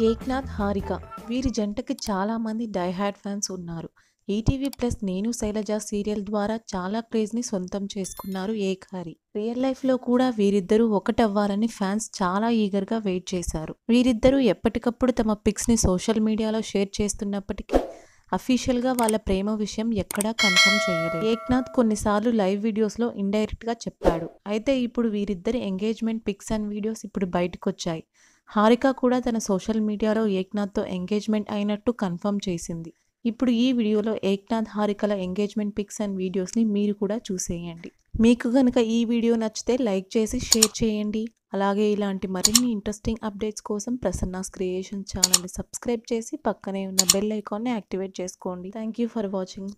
ఏక్నాథ్ హారిక. వీరి జంటకి చాలామంది డైహార్డ్ ఫ్యాన్స్ ఉన్నారు. ETV plus Nenu Shailaja serial ద్వారా చాలా క్రేజ్ని సొంతం చేసుకున్నారు ఏక్ రియల్ లైఫ్లో కూడా వీరిద్దరూ ఒకటవ్వాలని ఫ్యాన్స్ చాలా ఈగర్గా వెయిట్ చేశారు. వీరిద్దరూ ఎప్పటికప్పుడు తమ పిక్స్ని సోషల్ మీడియాలో షేర్ చేస్తున్నప్పటికీ అఫీషియల్గా వాళ్ళ ప్రేమ విషయం ఎక్కడా కన్ఫర్మ్ చేయలేదు. ఏక్నాథ్ కొన్నిసార్లు లైవ్ వీడియోస్లో ఇండైరెక్ట్గా చెప్పాడు. అయితే ఇప్పుడు వీరిద్దరి ఎంగేజ్మెంట్ పిక్స్ అండ్ వీడియోస్ ఇప్పుడు బయటకు వచ్చాయి హారిక కూడా తన సోషల్ మీడియాలో ఏక్నాథ్తో ఎంగేజ్మెంట్ అయినట్టు కన్ఫర్మ్ చేసింది. ఇప్పుడు ఈ వీడియోలో ఏక్నాథ్ హారికల ఎంగేజ్మెంట్ పిక్స్ అండ్ వీడియోస్ని మీరు కూడా చూసేయండి. మీకు కనుక ఈ వీడియో నచ్చితే లైక్ చేసి షేర్ చేయండి. అలాగే ఇలాంటి మరిన్ని ఇంట్రెస్టింగ్ అప్డేట్స్ కోసం ప్రసన్నాస్ క్రియేషన్ ఛానల్ని సబ్స్క్రైబ్ చేసి పక్కనే ఉన్న బెల్ ఐకాన్ని యాక్టివేట్ చేసుకోండి. Thank you for watching.